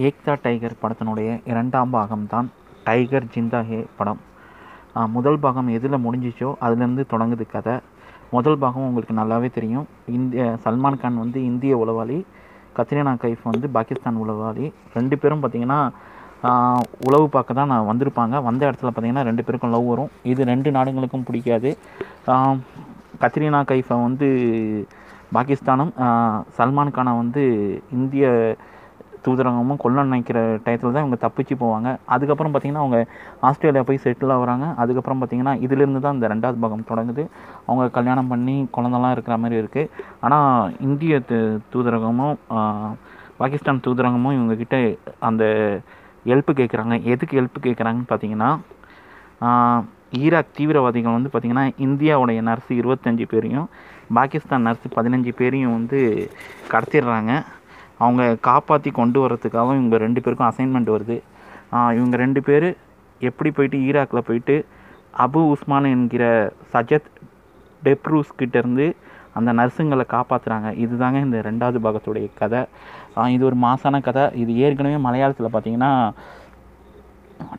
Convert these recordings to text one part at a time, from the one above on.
Ekta tiger படத்தினுடைய இரண்டாம் பாகம் தான் டைகர் ஜிந்தா ஹே படம் முதல் பாகம் எதில் முடிஞ்சிச்சோ அதுலேருந்து தொடங்குது கதை. முதல் பாகம் உங்களுக்கு நல்லாவே தெரியும். இந்திய சல்மான் கான் வந்து இந்திய உளவாளி கத்ரினா கைஃப் வந்து பாகிஸ்தான் உளவாளி. ரெண்டு பேரும் பார்த்திங்கன்னா உளவு பார்க்க தான் நான் வந்திருப்பாங்க. வந்த இடத்துல பார்த்தீங்கன்னா ரெண்டு பேருக்கும் லவ் வரும். இது ரெண்டு நாடுகளுக்கும் பிடிக்காது. கத்ரீனா கத்ரினா கைஃபை வந்து பாகிஸ்தானும் சல்மான் கானை வந்து இந்திய தூதரகமும் கொல்ல நினைக்கிற டயத்தில் தான் இவங்க தப்பிச்சு போவாங்க. அதுக்கப்புறம் பார்த்தீங்கன்னா அவங்க ஆஸ்திரேலியா போய் செட்டில் ஆகிறாங்க. அதுக்கப்புறம் பார்த்திங்கன்னா இதிலிருந்து தான் இந்த ரெண்டாவது பாகம் தொடங்குது. அவங்க கல்யாணம் பண்ணி குழந்தலாம் இருக்கிற மாதிரி இருக்குது ஆனால் இந்திய தூதரகமும் பாகிஸ்தான் தூதரகமும் இவங்கக்கிட்ட அந்த ஹெல்ப்பு கேட்குறாங்க எதுக்கு ஹெல்ப்பு கேட்குறாங்கன்னு பார்த்தீங்கன்னா ஈராக் தீவிரவாதிகள் வந்து பார்த்திங்கன்னா இந்தியாவுடைய நர்ஸு இருபத்தஞ்சி பேரையும் பாகிஸ்தான் நர்ஸு பதினஞ்சு பேரையும் வந்து கடத்திடுறாங்க. அவங்க காப்பாற்றி கொண்டு வரதுக்காக இவங்க ரெண்டு பேருக்கும் அசைன்மெண்ட் வருது. இவங்க ரெண்டு பேர் எப்படி போயிட்டு ஈராக்கில் போயிட்டு அபு உஸ்மான் என்கிற சஜத் டெப்ரூஸ் கிட்டேருந்து அந்த நர்ஸுங்களை காப்பாற்றுறாங்க இதுதாங்க இந்த ரெண்டாவது பாகத்துடைய கதை. இது ஒரு மாசான கதை. இது ஏற்கனவே மலையாளத்தில் பார்த்தீங்கன்னா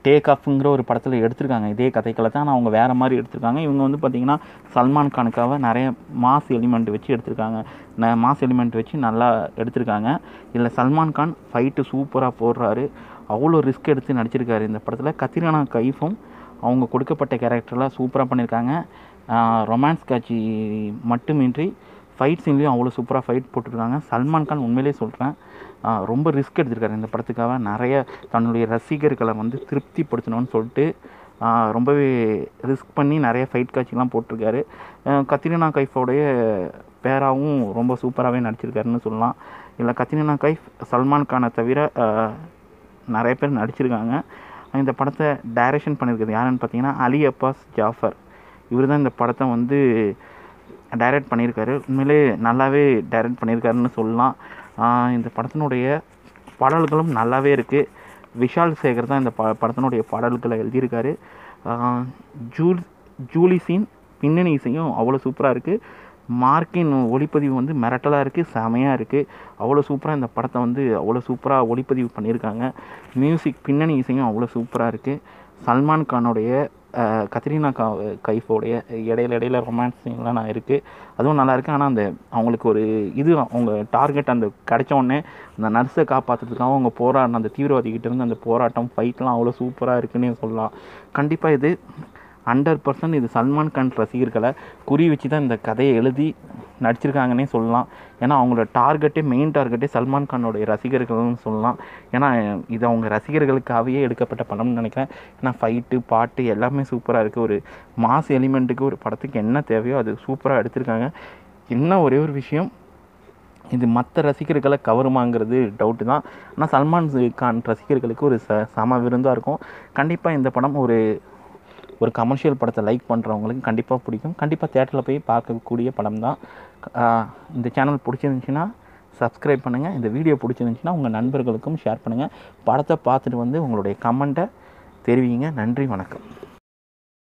டேக் ஆஃப்ங்கிற ஒரு படத்தில் எடுத்திருக்காங்க. இதே கதைக்களை தான் ஆனால் அவங்க வேறு மாதிரி எடுத்திருக்காங்க. இவங்க வந்து பார்த்திங்கன்னா சல்மான் கானுக்காக நிறைய மாஸ் எலிமெண்ட் வச்சு எடுத்திருக்காங்க. ந- மாஸ் எலிமெண்ட் வச்சு நல்லா எடுத்திருக்காங்க. இதில் சல்மான் கான் ஃபைட்டு சூப்பராக போடுறாரு. அவ்வளோ ரிஸ்க் எடுத்து நடிச்சிருக்காரு இந்த படத்தில். கத்திரானா கைஃபும் அவங்க கொடுக்கப்பட்ட கேரக்டர்லாம் சூப்பராக பண்ணியிருக்காங்க ரொமான்ஸ் காட்சி மட்டுமின்றி ஃபைட் சீன்லேயும் அவ்வளோ சூப்பராக ஃபைட் போட்டிருக்காங்க. சல்மான் கான் உண்மையிலே சொல்கிறேன் ரொம்ப ரிஸ்க் எடுத்திருக்காரு இந்த படத்துக்காக. நிறைய தன்னுடைய ரசிகர்களை வந்து திருப்திப்படுத்தணும்னு சொல்லிட்டு ரொம்பவே ரிஸ்க் பண்ணி நிறைய ஃபைட் காட்சிலாம் போட்டிருக்காரு. கத்ரினா கைஃபோடைய பேராவும் ரொம்ப சூப்பராகவே நடிச்சிருக்காருன்னு சொல்லலாம். இல்லை கத்ரினா கைஃப் சல்மான் கானை தவிர நிறைய பேர் நடிச்சிருக்காங்க. இந்த படத்தை டைரக்ஷன் பண்ணியிருக்கிறது யாருன்னு பார்த்தீங்கன்னா அலி அப்பாஸ் ஜாஃபர். இவர் தான் இந்த படத்தை வந்து டைரக்ட் பண்ணியிருக்காரு. உண்மையிலே நல்லாவே டைரக்ட் பண்ணியிருக்காருன்னு சொல்லலாம். இந்த படத்தினுடைய பாடல்களும் நல்லாவே இருக்குது விஷால் சேகர் தான் இந்த ப படத்தினுடைய பாடல்களை எழுதியிருக்காரு. ஜூல் ஜூலிஸின் பின்னணி இசையும் அவ்வளோ சூப்பராக இருக்குது மார்க்கின் ஒளிப்பதிவு வந்து மிரட்டலாக இருக்குது செமையாக இருக்குது அவ்வளோ சூப்பராக இந்த படத்தை வந்து அவ்வளோ சூப்பராக ஒளிப்பதிவு பண்ணியிருக்காங்க. மியூசிக் பின்னணி இசையும் அவ்வளோ சூப்பராக இருக்குது சல்மான் கானுடைய கத்ரீனா கா கைஃபோடைய இடையில இடையில ரொமான்ஸ் சீன்லாம் நான் இருக்குது அதுவும் நல்லா இருக்குது ஆனால் அந்த அவங்களுக்கு ஒரு இது அவங்க டார்கெட் அந்த கிடைச்ச உடனே அந்த நர்ஸை காப்பாற்றுறதுக்காக அவங்க போராடின அந்த தீவிரவாதிகிட்டேருந்து அந்த போராட்டம் ஃபைட்லாம் அவ்வளோ சூப்பராக இருக்குன்னு சொல்லலாம். கண்டிப்பாக இது ஹண்ட்ரட் பர்சன்ட் இது சல்மான் கான் ரசிகர்களை குறி வச்சு தான் இந்த கதையை எழுதி நடிச்சிருக்காங்கன்னே சொல்லலாம். ஏன்னா அவங்களோட டார்கெட்டே மெயின் டார்கெட்டே சல்மான் கானோடைய ரசிகர்கள்னு சொல்லலாம். ஏன்னா இது அவங்க ரசிகர்களுக்காகவே எடுக்கப்பட்ட படம்னு நினைக்கிறேன். ஏன்னா ஃபைட்டு பாட்டு எல்லாமே சூப்பராக இருக்குது ஒரு மாஸ் எலிமெண்ட்டுக்கு ஒரு படத்துக்கு என்ன தேவையோ அது சூப்பராக எடுத்திருக்காங்க. என்ன ஒரே ஒரு விஷயம் இது மற்ற ரசிகர்களை கவருமாங்கிறது டவுட்டு தான். ஆனால் சல்மான் கான் ரசிகர்களுக்கு ஒரு ச சம விருந்தாக இருக்கும். கண்டிப்பாக இந்த படம் ஒரு ஒரு கமர்ஷியல் படத்தை லைக் பண்ணுறவங்களுக்கு கண்டிப்பாக பிடிக்கும். கண்டிப்பாக தேட்டரில் போய் பார்க்கக்கூடிய படம் தான் இந்த சேனல் பிடிச்சிருந்துச்சின்னா சப்ஸ்கிரைப் பண்ணுங்கள் இந்த வீடியோ பிடிச்சிருந்துச்சின்னா உங்கள் நண்பர்களுக்கும் ஷேர் பண்ணுங்கள் படத்தை பார்த்துட்டு வந்து உங்களுடைய கமெண்ட்டை தெரிவிங்க. நன்றி வணக்கம்.